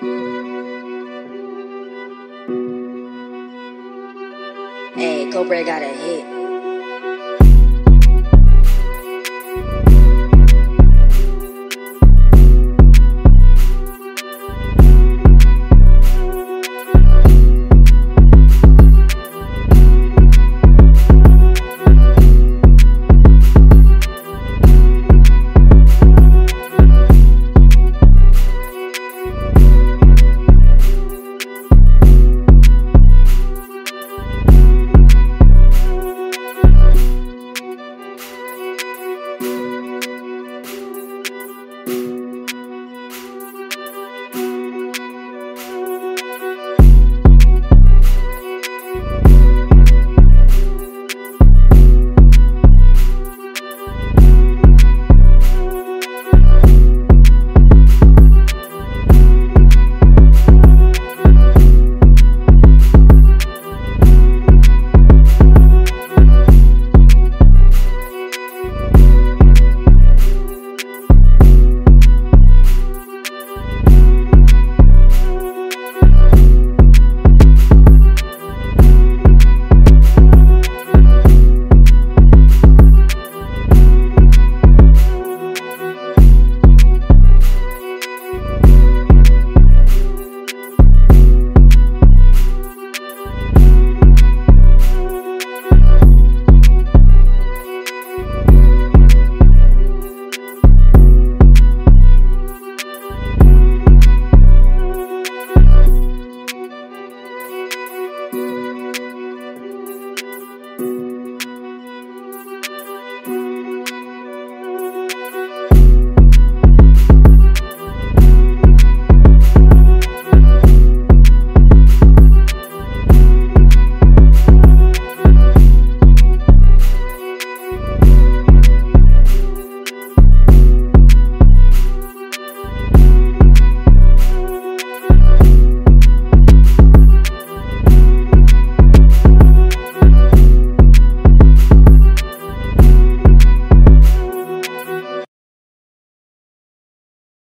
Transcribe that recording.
Hey, Cobra got a hit.